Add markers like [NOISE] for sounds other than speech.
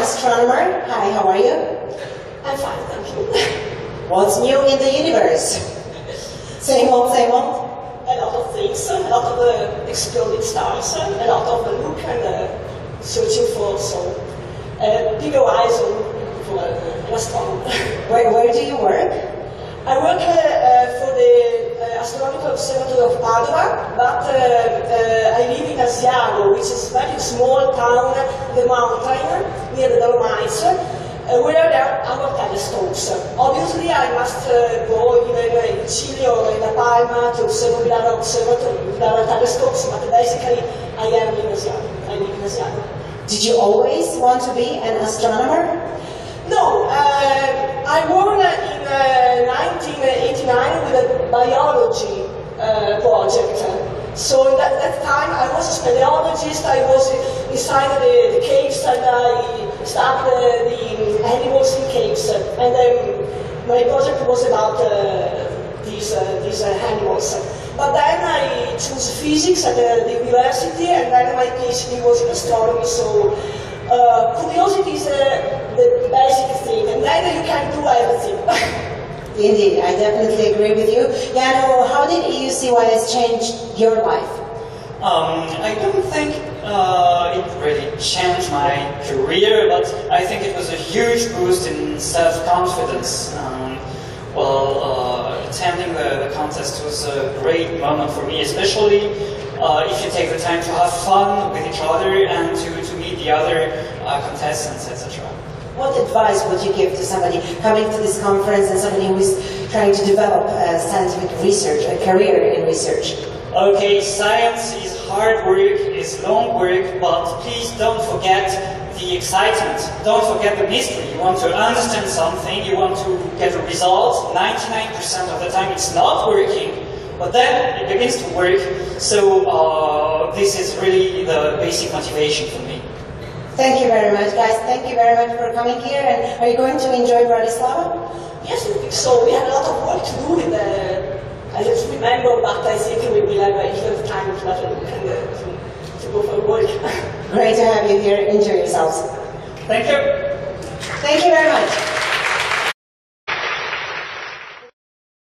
astronomer. Hi, how are you? I'm fine, thank you. What's new in the universe? Same old, same old? A lot of things, a lot of uh, exploding stars, a lot of uh, look and uh, searching for some uh, big horizon for uh, an astronomer. Where, where do you work? I work uh, Astronomical Observatory of Padua, but uh, uh, I live in Asiago, which is a very small town, in the mountain, near the Dolomites, uh, where there are our telescopes. Obviously, I must uh, go either in Chile or in La Palma to observe with other observatory, with other telescopes, but basically I am in Asiago. I live in Asiago. Did you always want to be an astronomer? No, uh, I born in uh, 1989 with a biology uh, project. So at that, that time I was a speleologist, I was inside the, the caves and I studied the, the animals in caves. And um, my project was about uh, these, uh, these uh, animals. But then I chose physics at the, the university and then my PhD was in astronomy, so uh, curiosity is uh, the basic thing, and then you can do everything. [LAUGHS] Indeed, I definitely agree with you. Jano, how did EUCYS change your life? Um, I don't think uh, it really changed my career, but I think it was a huge boost in self-confidence. Um, well, uh, attending the, the contest was a great moment for me, especially uh, if you take the time to have fun with each other and to, to meet the other uh, contestants, etc. What advice would you give to somebody coming to this conference and somebody who is trying to develop uh, scientific research, a career in research? Okay, science is hard work, is long work, but please don't forget the excitement. Don't forget the mystery. You want to understand something, you want to get a result. 99% of the time it's not working, but then it begins to work. So uh, this is really the basic motivation for me. Thank you very much, guys. Thank you very much for coming here. And are you going to enjoy Bratislava? yes, I think so. We have a lot of work to do in the. I just remember, but I think we will have a little time to have a look and uh, to, to go for work. Great to have you here. Enjoy yourselves. Thank you.